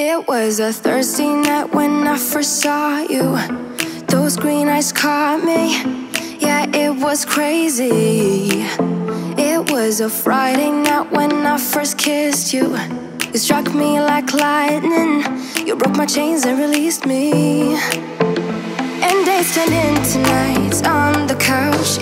It was a Thursday night when I first saw you. Those green eyes caught me. Yeah, it was crazy. It was a Friday night when I first kissed you. You struck me like lightning. You broke my chains and released me. And days turned into nights on the couch.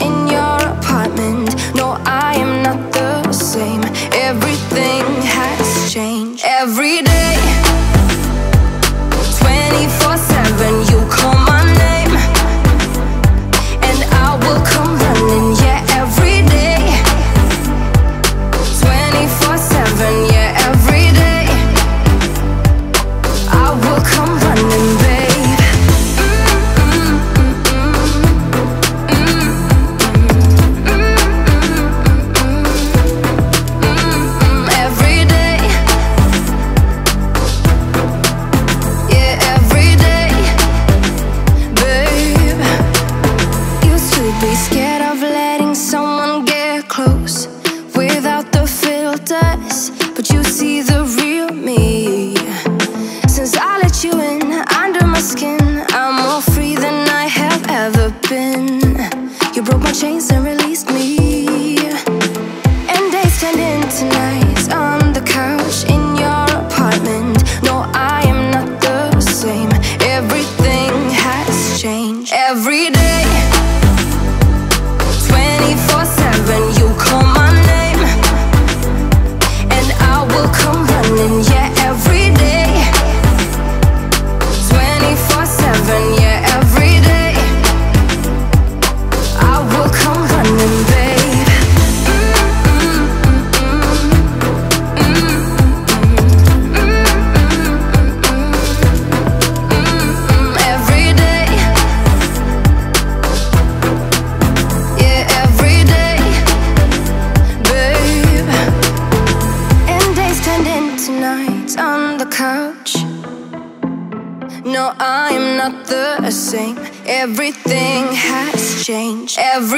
broke my chains and released me.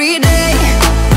every day.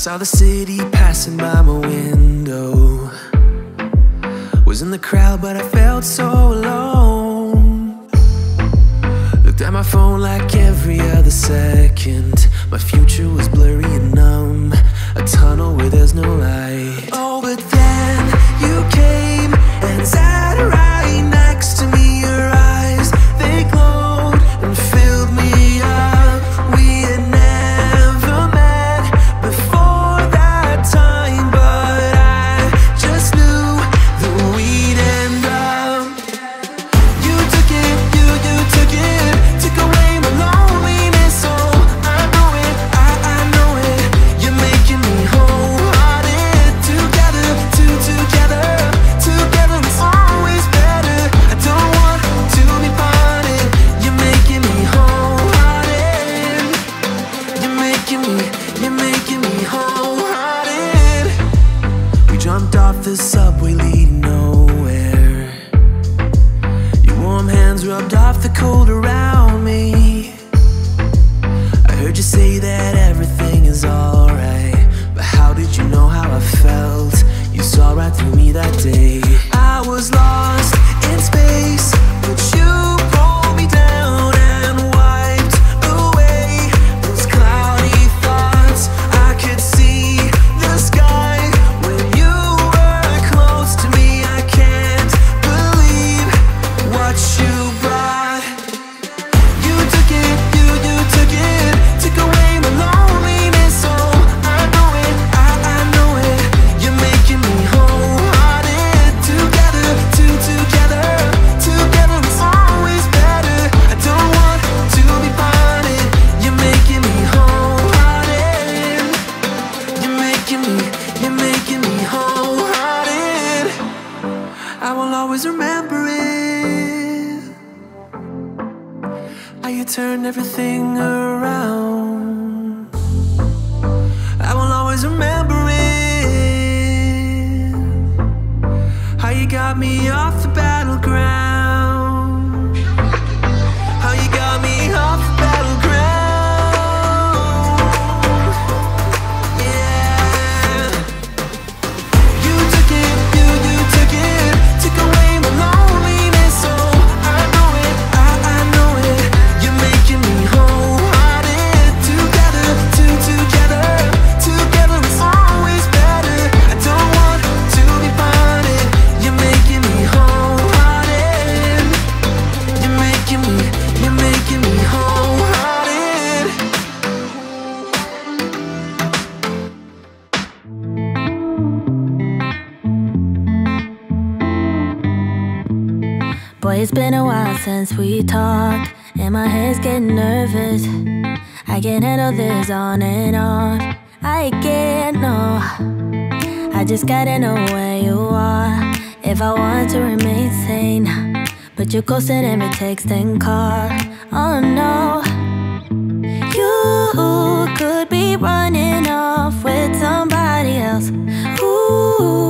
saw the city passing by my window. Was in the crowd but I felt so alone. Looked at my phone like every other second. My future was blurry and numb. A tunnel where there's no light. since we talked And my head's getting nervous. I can't handle this on and off. I can't, no. I just gotta know where you are If I want to remain sane. But you're ghosting every text and call. Oh no. You could be running off with somebody else. Ooh.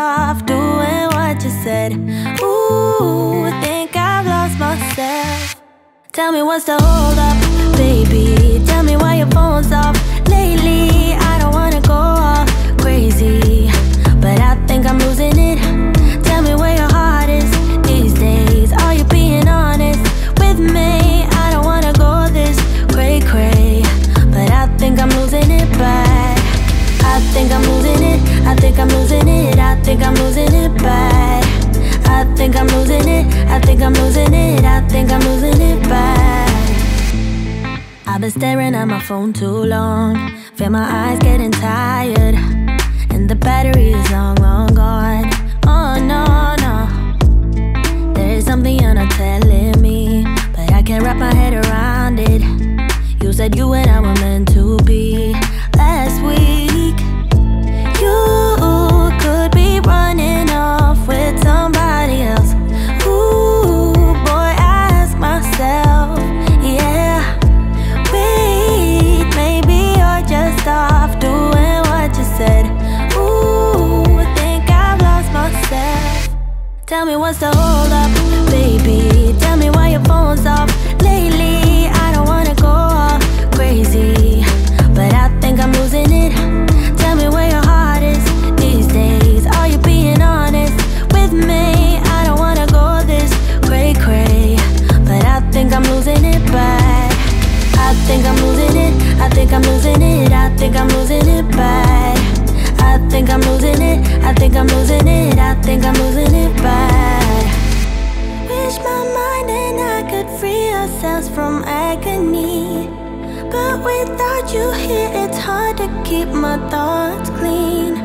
off doing what you said. Ooh, I think I've lost myself. Tell me what's the hold up, baby. Tell me why your phone's off lately. phone too long. Feel my eyes getting tired. me what's the hold up losing it. I think I'm losing it. I think I'm losing it bad. Wish my mind and I could free ourselves from agony. But without you here, it's hard to keep my thoughts clean.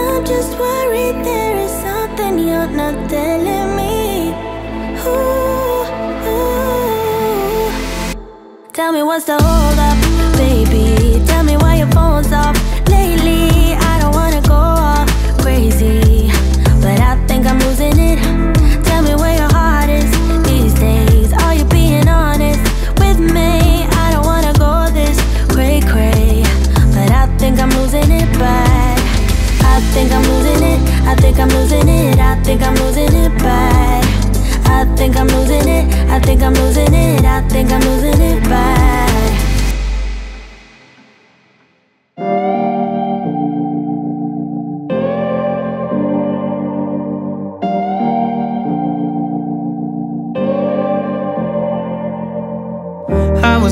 I'm just worried there is something you're not telling me. Ooh, ooh. Tell me what's the hold up, baby.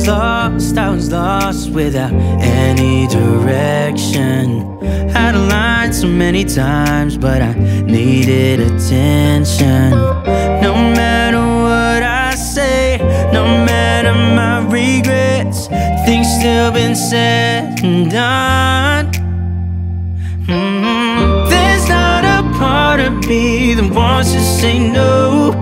Was lost, I was lost without any direction. Had a line so many times, but I needed attention. No matter what I say, no matter my regrets, things still been said and done. Mm, There's not a part of me that wants to say no.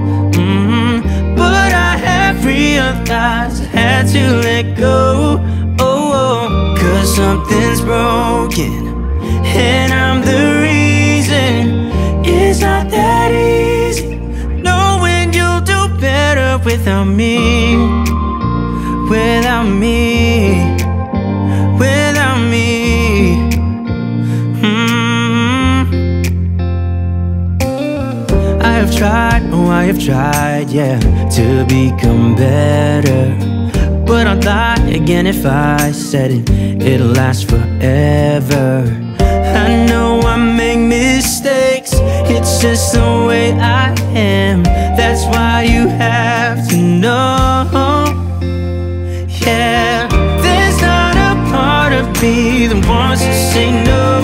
I I had to let go. Oh, oh, cause something's broken. And I'm the reason. It's not that easy. Knowing you'll do better without me. Without me. Have tried, oh I have tried, yeah, to become better. But I'd lie again if I said it, it'll last forever. I know I make mistakes, it's just the way I am. That's why you have to know. Yeah, there's not a part of me that wants to say no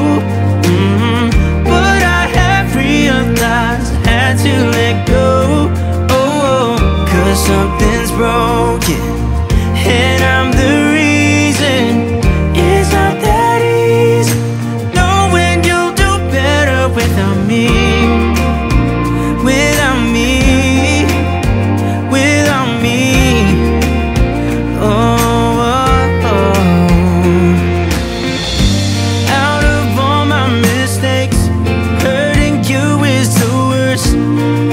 us.